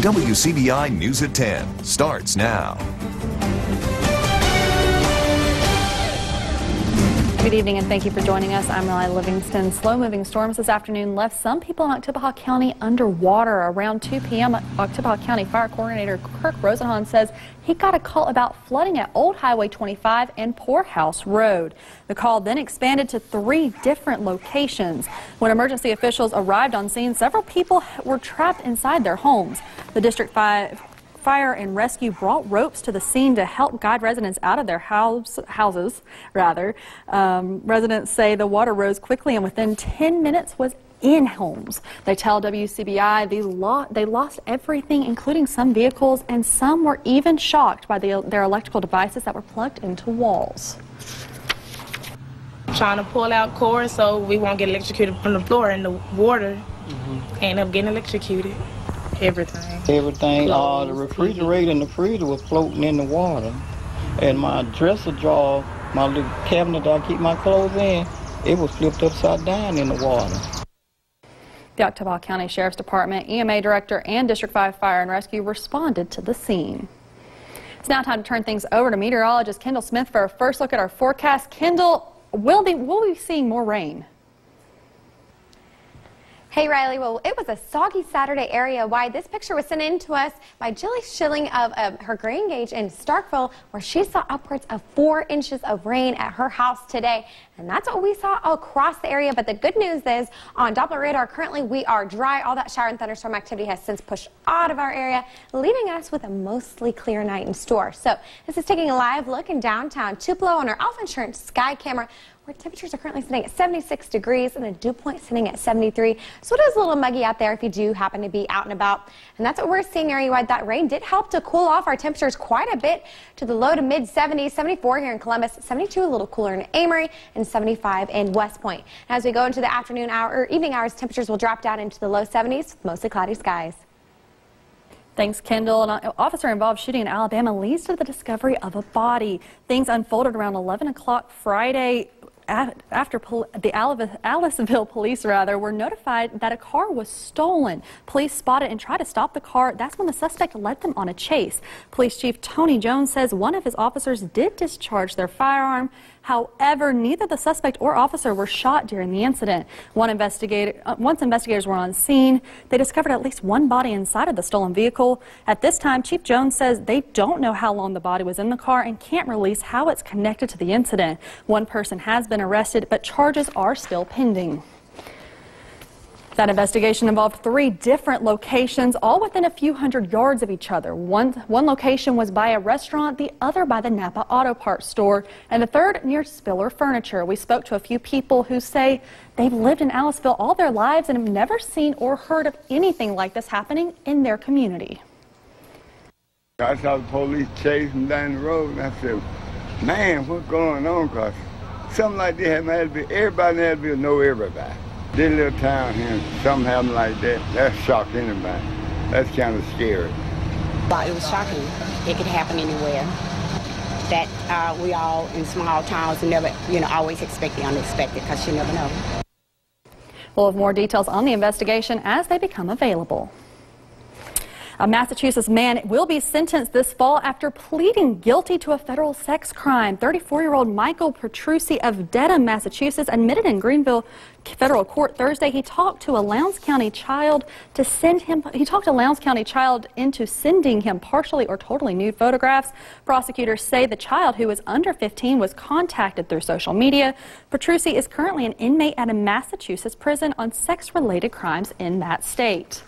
WCBI News at 10 starts now. Good evening and thank you for joining us. I'm Riley Livingston. Slow moving storms this afternoon left some people in Oktibbeha County underwater. Around 2 p.m., Oktibbeha County Fire Coordinator Kirk Rosenhan says he got a call about flooding at Old Highway 25 and Poorhouse Road. The call then expanded to three different locations. When emergency officials arrived on scene, several people were trapped inside their homes. The District 5 Fire and rescue brought ropes to the scene to help guide residents out of their house, houses. Rather, um, residents say the water rose quickly and within 10 minutes was in homes. They tell WCBI they, lo they lost everything, including some vehicles, and some were even shocked by the, their electrical devices that were plugged into walls. Trying to pull out cords so we won't get electrocuted from the floor and the water mm -hmm. end up getting electrocuted. Everything. Everything. Uh, the refrigerator and the freezer was floating in the water. And my dresser drawer, my little cabinet that I keep my clothes in, it was flipped upside down in the water. The Oktibbeha County Sheriff's Department, EMA Director, and District 5 Fire and Rescue responded to the scene. It's now time to turn things over to meteorologist Kendall Smith for a first look at our forecast. Kendall, will, be, will we be seeing more rain? Hey Riley, well it was a soggy Saturday area wide. This picture was sent in to us by Jilly Schilling of uh, her grain gauge in Starkville where she saw upwards of four inches of rain at her house today. And that's what we saw across the area. But the good news is on Doppler radar currently we are dry. All that shower and thunderstorm activity has since pushed out of our area, leaving us with a mostly clear night in store. So this is taking a live look in downtown Tupelo on our Alpha Insurance Sky Camera where temperatures are currently sitting at 76 degrees and the dew point sitting at 73. So it is a little muggy out there if you do happen to be out and about. And that's what we're seeing area-wide. That rain did help to cool off our temperatures quite a bit to the low to mid 70s, 74 here in Columbus, 72 a little cooler in Amory, and 75 in West Point. And as we go into the afternoon hour or evening hours, temperatures will drop down into the low 70s with mostly cloudy skies. Thanks, Kendall. An officer involved shooting in Alabama leads to the discovery of a body. Things unfolded around 11 o'clock Friday after the Aliceville police rather were notified that a car was stolen. Police spotted and tried to stop the car. That's when the suspect led them on a chase. Police Chief Tony Jones says one of his officers did discharge their firearm. However, neither the suspect or officer were shot during the incident. One investigator, uh, once investigators were on scene, they discovered at least one body inside of the stolen vehicle. At this time, Chief Jones says they don't know how long the body was in the car and can't release how it's connected to the incident. One person has been arrested, but charges are still pending. That investigation involved three different locations, all within a few hundred yards of each other. One, one location was by a restaurant, the other by the Napa Auto Parts store, and the third near Spiller Furniture. We spoke to a few people who say they've lived in Aliceville all their lives and have never seen or heard of anything like this happening in their community. I saw the police chasing down the road, and I said, man, what's going on? Because something like this be, everybody in Aliceville know everybody. This little town here, something happened like that, that shocked anybody. That's kind of scary. Well, it was shocking. It could happen anywhere. That uh, we all in small towns never, you know, always expect the unexpected because you never know. We'll have more details on the investigation as they become available. A Massachusetts man will be sentenced this fall after pleading guilty to a federal sex crime. 34-year-old Michael Petrucci of Dedham, Massachusetts, admitted in Greenville federal court Thursday he talked to a Lowndes County child to send him he talked a Lowndes County child into sending him partially or totally nude photographs. Prosecutors say the child who was under 15 was contacted through social media. Petrucci is currently an inmate at a Massachusetts prison on sex-related crimes in that state.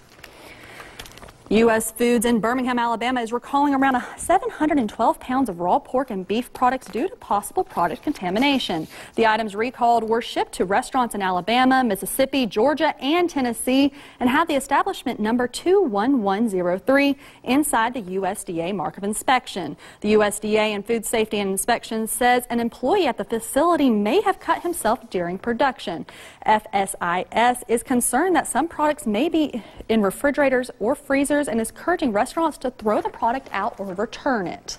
U.S. Foods in Birmingham, Alabama is recalling around 712 pounds of raw pork and beef products due to possible product contamination. The items recalled were shipped to restaurants in Alabama, Mississippi, Georgia, and Tennessee and have the establishment number 21103 inside the USDA mark of inspection. The USDA and Food Safety and Inspection says an employee at the facility may have cut himself during production. FSIS is concerned that some products may be in refrigerators or freezers and is encouraging restaurants to throw the product out or return it.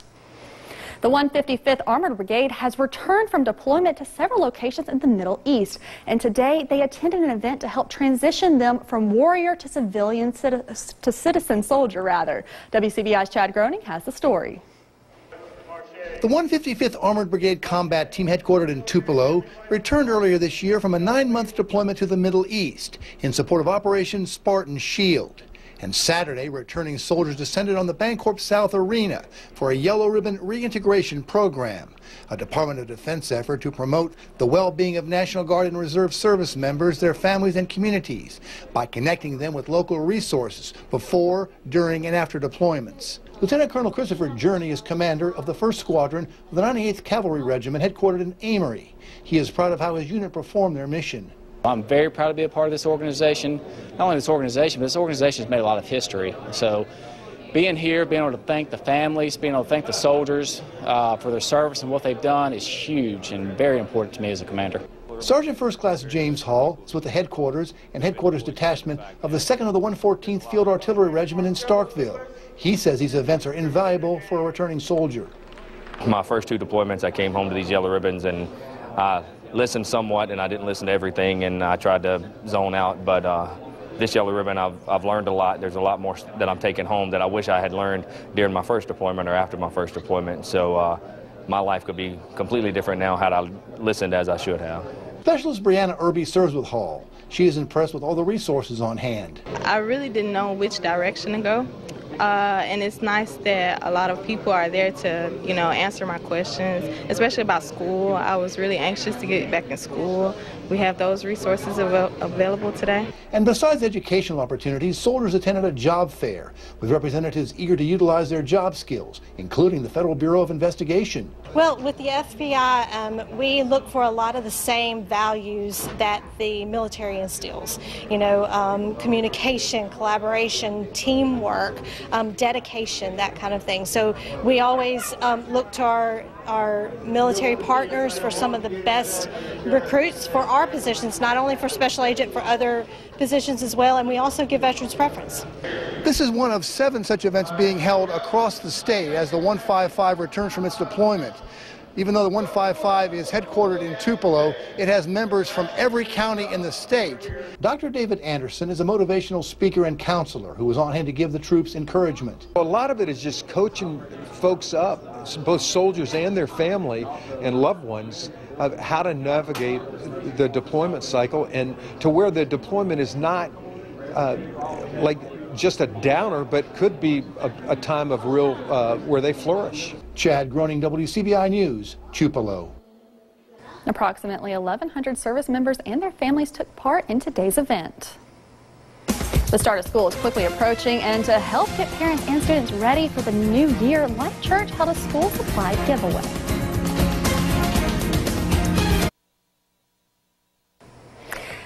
The 155th Armored Brigade has returned from deployment to several locations in the Middle East, and today they attended an event to help transition them from warrior to civilian to citizen soldier rather. WCBI's Chad Groening has the story. The 155th Armored Brigade Combat Team headquartered in Tupelo returned earlier this year from a nine-month deployment to the Middle East in support of Operation Spartan Shield. And Saturday, returning soldiers descended on the Bancorp South Arena for a Yellow Ribbon reintegration program, a Department of Defense effort to promote the well-being of National Guard and Reserve service members, their families, and communities by connecting them with local resources before, during, and after deployments. Lieutenant Colonel Christopher Journey is commander of the 1st Squadron of the 98th Cavalry Regiment headquartered in Amory. He is proud of how his unit performed their mission. I'm very proud to be a part of this organization. Not only this organization, but this organization has made a lot of history. So being here, being able to thank the families, being able to thank the soldiers uh, for their service and what they've done is huge and very important to me as a commander. Sergeant First Class James Hall is with the headquarters and headquarters detachment of the 2nd of the 114th Field Artillery Regiment in Starkville. He says these events are invaluable for a returning soldier. My first two deployments, I came home to these yellow ribbons and uh, listened somewhat, and I didn't listen to everything, and I tried to zone out. But uh, this yellow ribbon, I've, I've learned a lot. There's a lot more that I'm taking home that I wish I had learned during my first deployment or after my first deployment. So uh, my life could be completely different now had I listened as I should have. Specialist Brianna Irby serves with Hall. She is impressed with all the resources on hand. I really didn't know which direction to go. Uh, and it's nice that a lot of people are there to, you know, answer my questions, especially about school. I was really anxious to get back in school. We have those resources av available today. And besides educational opportunities, soldiers attended a job fair with representatives eager to utilize their job skills, including the Federal Bureau of Investigation. Well, with the FBI, um, we look for a lot of the same values that the military instills. You know, um, communication, collaboration, teamwork, um, dedication, that kind of thing. So we always um, look to our our military partners for some of the best recruits for our positions, not only for special agent, for other positions as well, and we also give veterans preference. This is one of seven such events being held across the state as the 155 returns from its deployment. Even though the 155 is headquartered in Tupelo, it has members from every county in the state. Dr. David Anderson is a motivational speaker and counselor who was on hand to give the troops encouragement. A lot of it is just coaching folks up, both soldiers and their family and loved ones, of how to navigate the deployment cycle and to where the deployment is not uh, like just a downer, but could be a, a time of real uh, where they flourish. Chad Groening, WCBI News, Tupelo. Approximately 1,100 service members and their families took part in today's event. The start of school is quickly approaching, and to help get parents and students ready for the new year, Life Church held a school supply giveaway.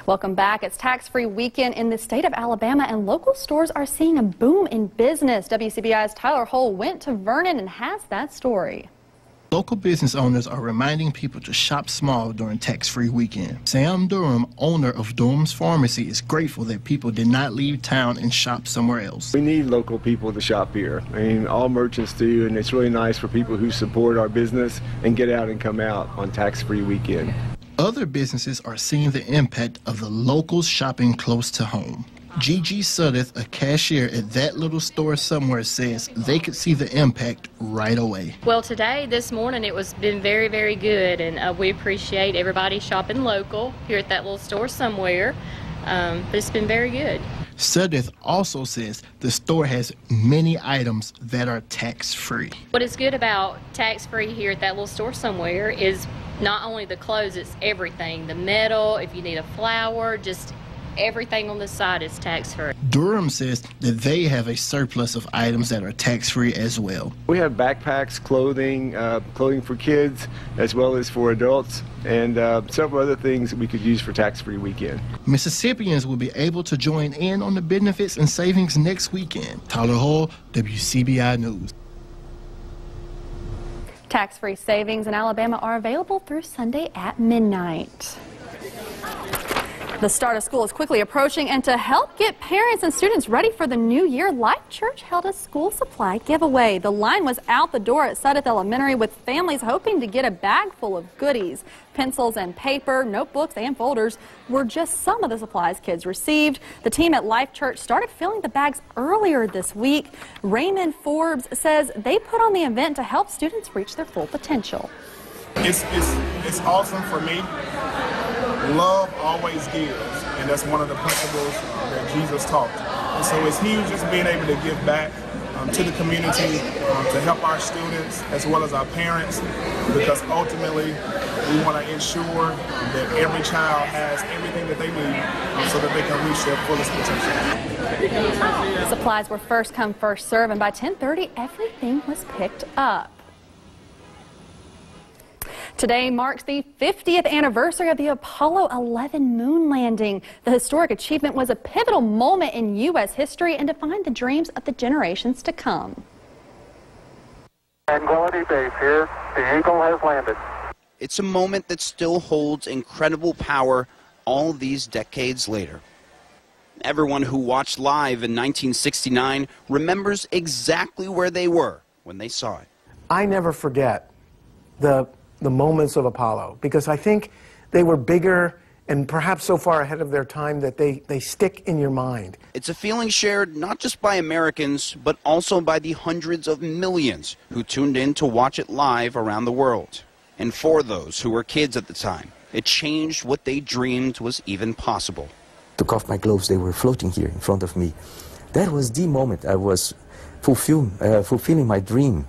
Welcome back. It's tax-free weekend in the state of Alabama, and local stores are seeing a boom in business. WCBI's Tyler Hull went to Vernon and has that story. Local business owners are reminding people to shop small during tax-free weekend. Sam Durham, owner of Durham's Pharmacy, is grateful that people did not leave town and shop somewhere else. We need local people to shop here. I mean, all merchants do, and it's really nice for people who support our business and get out and come out on tax-free weekend. Other businesses are seeing the impact of the locals shopping close to home. Gigi Suddeth, a cashier at that little store somewhere, says they could see the impact right away. Well, today, this morning, it was been very, very good, and uh, we appreciate everybody shopping local here at that little store somewhere. Um, but it's been very good. Suddeth also says the store has many items that are tax free. What is good about tax free here at that little store somewhere is not only the clothes, it's everything. The metal, if you need a flower, just everything on the side is tax free. Durham says that they have a surplus of items that are tax free as well. We have backpacks, clothing, uh, clothing for kids as well as for adults, and uh, several other things that we could use for tax free weekend. Mississippians will be able to join in on the benefits and savings next weekend. Tyler Hall, WCBI News. Tax-free savings in Alabama are available through Sunday at midnight. The start of school is quickly approaching, and to help get parents and students ready for the new year, Life Church held a school supply giveaway. The line was out the door at Sudeth Elementary with families hoping to get a bag full of goodies. Pencils and paper, notebooks, and folders were just some of the supplies kids received. The team at Life Church started filling the bags earlier this week. Raymond Forbes says they put on the event to help students reach their full potential. It's, it's, it's awesome for me love always gives, and that's one of the principles that Jesus taught. And so it's huge just being able to give back um, to the community, um, to help our students as well as our parents, because ultimately we want to ensure that every child has everything that they need um, so that they can reach their fullest potential. Supplies were first come, first serve, and by 10:30, everything was picked up. Today marks the 50th anniversary of the Apollo 11 moon landing. The historic achievement was a pivotal moment in U.S. history and defined the dreams of the generations to come. Tranquility Base here. The Eagle has landed. It's a moment that still holds incredible power all these decades later. Everyone who watched live in 1969 remembers exactly where they were when they saw it. I never forget the the moments of Apollo because I think they were bigger and perhaps so far ahead of their time that they, they stick in your mind. It's a feeling shared not just by Americans, but also by the hundreds of millions who tuned in to watch it live around the world. And for those who were kids at the time, it changed what they dreamed was even possible. Took off my gloves, they were floating here in front of me. That was the moment I was fulfill, uh, fulfilling my dream.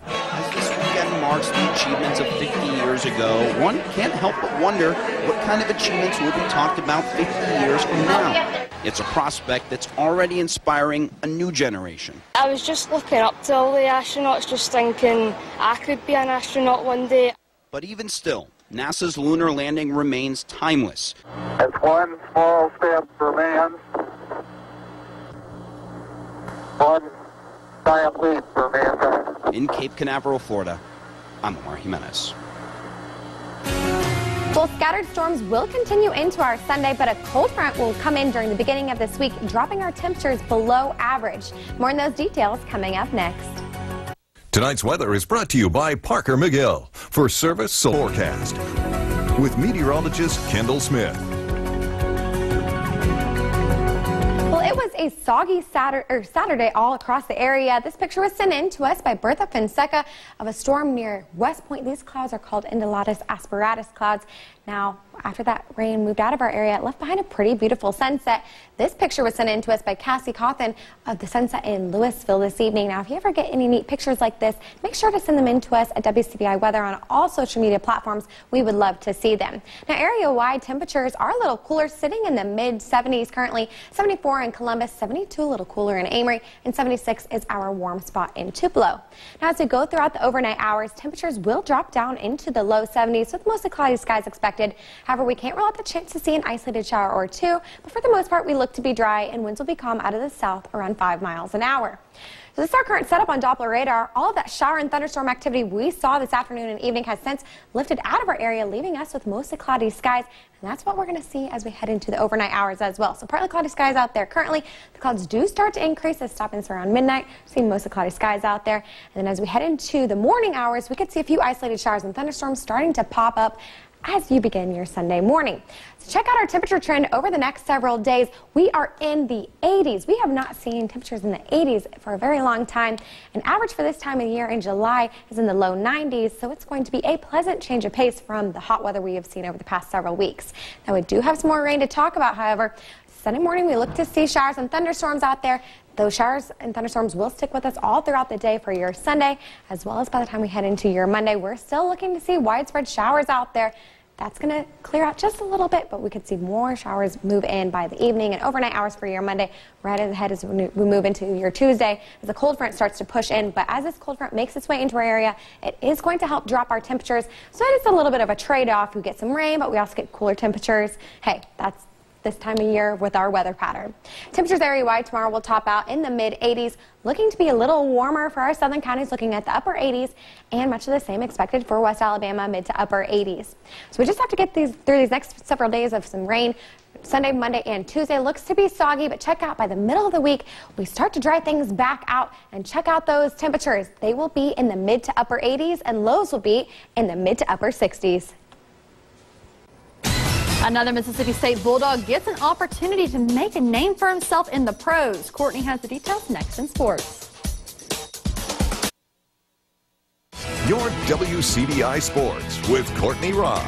Ago, one can't help but wonder what kind of achievements will be talked about 50 years from now. It's a prospect that's already inspiring a new generation. I was just looking up to all the astronauts, just thinking I could be an astronaut one day. But even still, NASA's lunar landing remains timeless. It's one small step for man, one giant leap for mankind. In Cape Canaveral, Florida, I'm Omar Jimenez. Well, scattered storms will continue into our Sunday, but a cold front will come in during the beginning of this week, dropping our temperatures below average. More on those details coming up next. Tonight's weather is brought to you by Parker McGill for Service Forecast with meteorologist Kendall Smith. A soggy Saturday, Saturday all across the area. This picture was sent in to us by Bertha Fonseca of a storm near West Point. These clouds are called undulatus asperatus clouds. Now, after that rain moved out of our area, it left behind a pretty beautiful sunset. This picture was sent in to us by Cassie Cawthon of the sunset in Louisville this evening. Now, if you ever get any neat pictures like this, make sure to send them in to us at WCBI Weather on all social media platforms. We would love to see them. Now, area-wide temperatures are a little cooler, sitting in the mid-70s currently. 74 in Columbus, 72 a little cooler in Amory, and 76 is our warm spot in Tupelo. Now, as we go throughout the overnight hours, temperatures will drop down into the low 70s with mostly cloudy skies expected expected. However, we can't rule out the chance to see an isolated shower or two, but for the most part, we look to be dry and winds will be calm out of the south around 5 miles an hour. So this is our current setup on Doppler radar. All of that shower and thunderstorm activity we saw this afternoon and evening has since lifted out of our area, leaving us with mostly cloudy skies. And that's what we're going to see as we head into the overnight hours as well. So partly cloudy skies out there currently. The clouds do start to increase as stoppings around midnight. Seeing mostly cloudy skies out there. And then as we head into the morning hours, we could see a few isolated showers and thunderstorms starting to pop up as you begin your Sunday morning. So check out our temperature trend over the next several days. We are in the 80s. We have not seen temperatures in the 80s for a very long time. An average for this time of year in July is in the low 90s, so it's going to be a pleasant change of pace from the hot weather we have seen over the past several weeks. Now we do have some more rain to talk about, however. Sunday morning, we look to see showers and thunderstorms out there. Those showers and thunderstorms will stick with us all throughout the day for your Sunday, as well as by the time we head into your Monday. We're still looking to see widespread showers out there. That's going to clear out just a little bit, but we could see more showers move in by the evening and overnight hours for your Monday. Right ahead as we move into your Tuesday as the cold front starts to push in. But as this cold front makes its way into our area, it is going to help drop our temperatures. So it is a little bit of a trade-off. We get some rain, but we also get cooler temperatures. Hey, that's this time of year with our weather pattern. Temperatures area-wide tomorrow will top out in the mid-80s, looking to be a little warmer for our southern counties, looking at the upper 80s, and much of the same expected for West Alabama, mid to upper 80s. So we just have to get these through these next several days of some rain. Sunday, Monday, and Tuesday looks to be soggy, but check out by the middle of the week, we start to dry things back out and check out those temperatures. They will be in the mid to upper 80s and lows will be in the mid to upper 60s. Another Mississippi State Bulldog gets an opportunity to make a name for himself in the pros. Courtney has the details next in sports. Your WCBI Sports with Courtney Robb.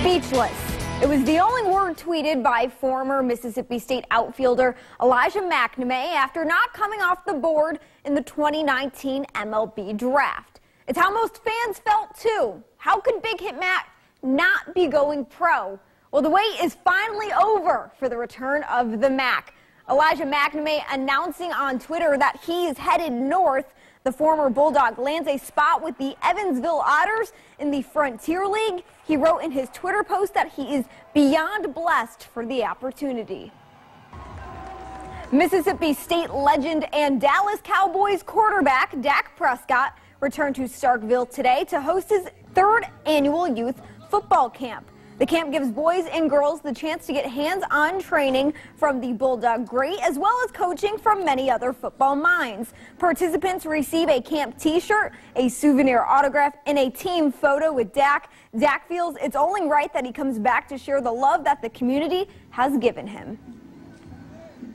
Speechless. It was the only word tweeted by former Mississippi State outfielder Elijah MacNamee after not coming off the board in the 2019 MLB draft. It's how most fans felt too. How could Big Hit Mac not be going pro? Well, the wait is finally over for the return of the Mac. Elijah MacNamee announcing on Twitter that he is headed north. The former Bulldog lands a spot with the Evansville Otters in the Frontier League. He wrote in his Twitter post that he is beyond blessed for the opportunity. Mississippi State legend and Dallas Cowboys quarterback Dak Prescott returned to Starkville today to host his third annual youth football camp. The camp gives boys and girls the chance to get hands-on training from the Bulldog great as well as coaching from many other football minds. Participants receive a camp t-shirt, a souvenir autograph, and a team photo with Dak. Dak feels it's only right that he comes back to share the love that the community has given him.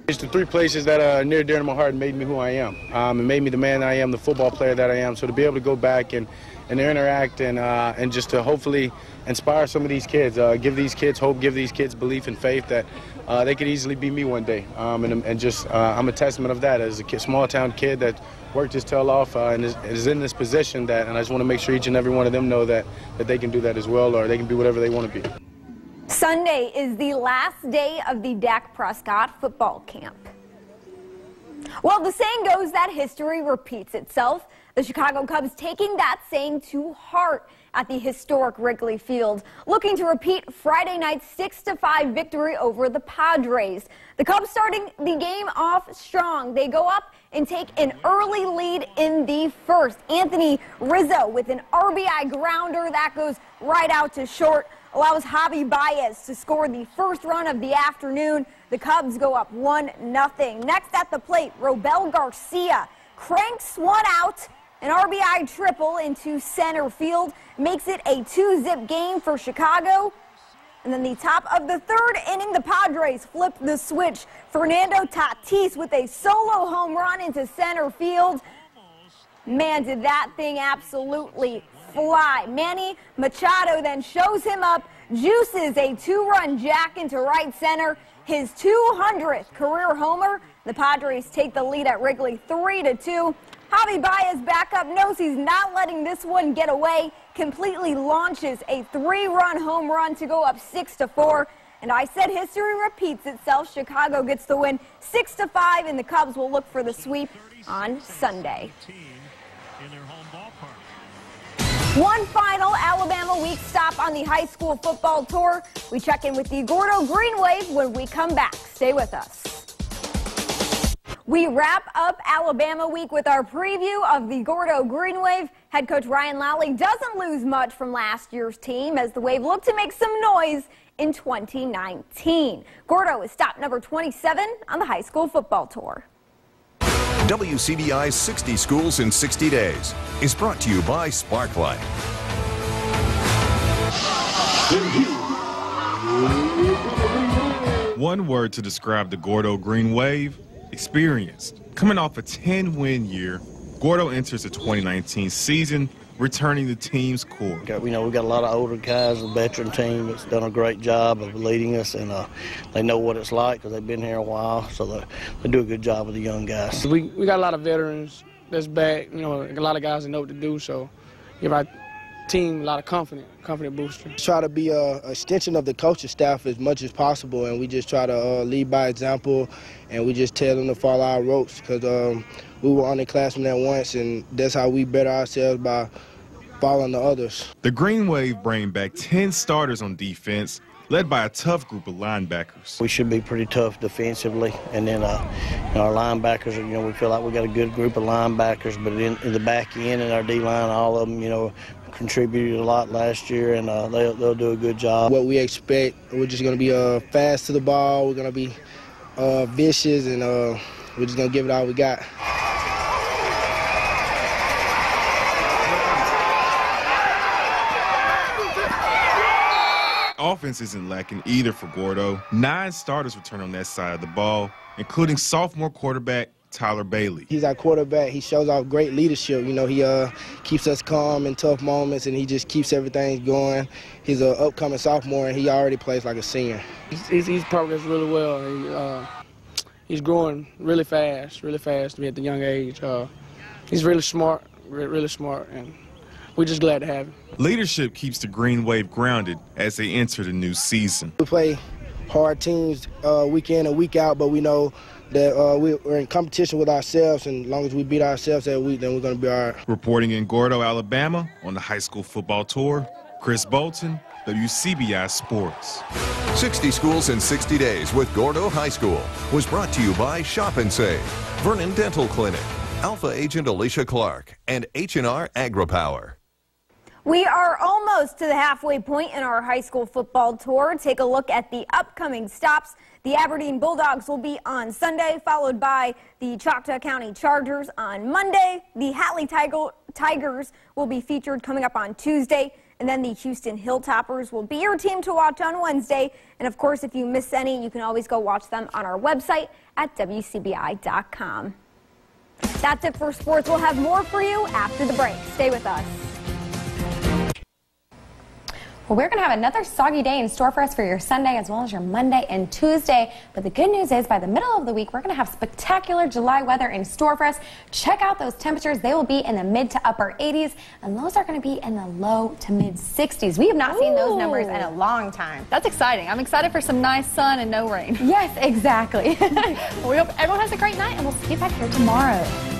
It's the three places that are near dear to my heart and made me who I am. Um, it made me the man I am, the football player that I am. So to be able to go back and, and interact and, uh, and just to hopefully inspire some of these kids, uh, give these kids hope, give these kids belief and faith that uh, they could easily be me one day. Um, and, and just uh, I'm a testament of that as a kid, small town kid that worked his tail off uh, and is, is, in this position that, and I just want to make sure each and every one of them know that, that they can do that as well or they can be whatever they want to be. Sunday is the last day of the Dak Prescott football camp. Well, the saying goes that history repeats itself. The Chicago Cubs taking that saying to heart at the historic Wrigley Field, looking to repeat Friday night's 6-5 victory over the Padres. The Cubs starting the game off strong. They go up and take an early lead in the first. Anthony Rizzo with an RBI grounder that goes right out to short allows Javy Baez to score the first run of the afternoon. The Cubs go up 1 0. Next at the plate, Robel Garcia cranks one out. An RBI triple into center field makes it a two zip game for Chicago. And then the top of the third inning, the Padres flip the switch. Fernando Tatis with a solo home run into center field. Man, did that thing absolutely fly. Manny Machado then shows him up, juices a two-run jack into right center, his 200th career homer. The Padres take the lead at Wrigley 3 to 2. Javy Baez backup knows he's not letting this one get away. Completely launches a three-run home run to go up 6 to 4. And I said history repeats itself. Chicago gets the win 6 to 5 and the Cubs will look for the sweep on Sunday. One final Alabama week stop on the high school football tour. We check in with the Gordo Green Wave when we come back. Stay with us. We wrap up Alabama week with our preview of the Gordo Green Wave. Head coach Ryan Lally doesn't lose much from last year's team as the Wave look to make some noise in 2019. Gordo is stop number 27 on the high school football tour. WCBI's 60 Schools in 60 Days is brought to you by Sparklight. One word to describe the Gordo Green Wave experienced. Coming off a 10 win year, Gordo enters the 2019 season returning the team's core. You know, we've got a lot of older guys, a veteran team that's done a great job of leading us, and uh, they know what it's like because they've been here a while, so they, they do a good job with the young guys. We, we got a lot of veterans that's back, you know, a lot of guys that know what to do, so give our team a lot of confidence, confident booster. Try to be a, a extension of the coaching staff as much as possible, and we just try to uh, lead by example, and we just tell them to follow our ropes because um, we were on the classroom that once, and that's how we better ourselves by fall on the others. The Green Wave bring back 10 starters on defense, led by a tough group of linebackers. We should be pretty tough defensively, and then uh, you know, our linebackers. You know, we feel like we got a good group of linebackers, but in, in the back end and our D line, all of them, you know, contributed a lot last year, and uh, they'll, they'll do a good job. What we expect, we're just going to be uh, fast to the ball. We're going to be uh, vicious, and uh, we're just going to give it all we got. Offense isn't lacking either for Gordo. Nine starters return on that side of the ball, including sophomore quarterback Tyler Bailey. He's our quarterback. He shows off great leadership. You know, he uh, keeps us calm in tough moments, and he just keeps everything going. He's an upcoming sophomore, and he already plays like a senior. He's, he's, he's progressed really well. He, uh, he's growing really fast, really fast to be at the young age. Uh, he's really smart, really smart, and we're just glad to have him. Leadership keeps the Green Wave grounded as they enter the new season. We play hard teams uh, week in and week out, but we know that uh, we're in competition with ourselves, and as long as we beat ourselves that week, then we're going to be all right. Reporting in Gordo, Alabama, on the high school football tour, Chris Bolton, WCBI Sports. 60 schools in 60 days with Gordo High School was brought to you by Shop and Save, Vernon Dental Clinic, Alpha Agent Alicia Clark, and H&R AgriPower. We are almost to the halfway point in our high school football tour. Take a look at the upcoming stops. The Aberdeen Bulldogs will be on Sunday, followed by the Choctaw County Chargers on Monday. The Hatley Tigers will be featured coming up on Tuesday. And then the Houston Hilltoppers will be your team to watch on Wednesday. And of course, if you miss any, you can always go watch them on our website at WCBI.com. That's it for sports. We'll have more for you after the break. Stay with us. Well, we're going to have another soggy day in store for us for your Sunday as well as your Monday and Tuesday. But the good news is by the middle of the week, we're going to have spectacular July weather in store for us. Check out those temperatures. They will be in the mid to upper 80s, and those are going to be in the low to mid 60s. We have not Ooh. seen those numbers in a long time. That's exciting. I'm excited for some nice sun and no rain. Yes, exactly. we hope everyone has a great night, and we'll see you back here tomorrow.